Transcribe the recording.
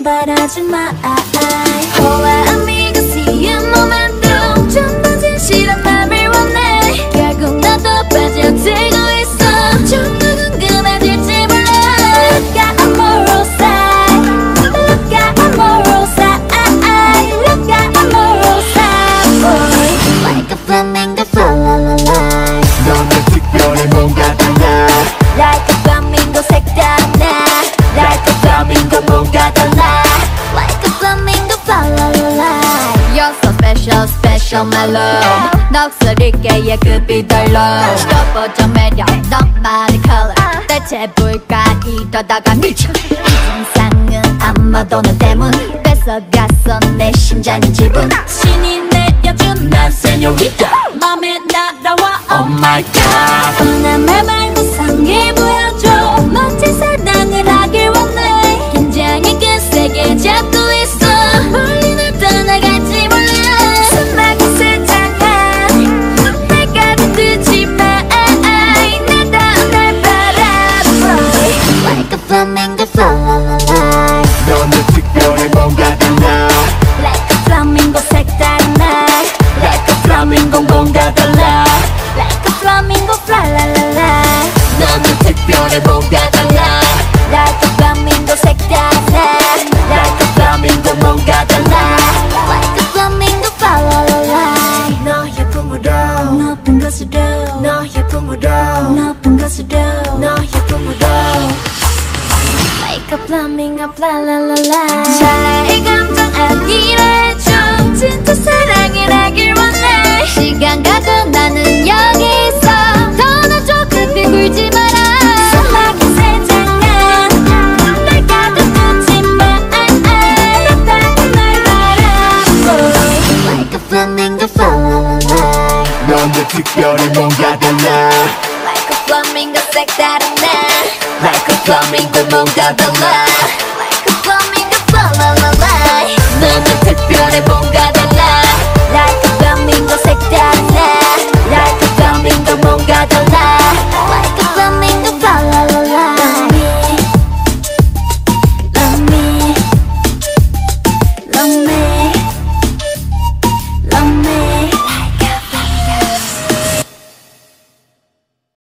But I just Whole lot of me can see a moment special, special my love. 넋을 의 급이 달라 시도보정 매력. 너만의 color. 대체 뭘까? 이러다가 미쳐. 이 증상은 아마 도 너 때문. 뺏어갔어 내 심장의 지분. 신이 내려준 난 세뇨리타 맘에 날아와. Oh my god flamingo fa la la la 너는 특별해 뭔가 달라 Like a flamingo 색다른 날 Like a flamingo 뭔가 달라 Like a flamingo fly la la la 너는 특별해 뭔가 달라 Like a flamingo fly la la la. 찰나의 감정 아니라 해줘 진짜 사랑을 하길 원해. 시간 가도 나는 여기 있어 떠나줘 그때 굴지 마라. la la la 너는 특별해 뭔가 달라 flamingo 색다른 날 Like a flamingo 뭔가 달라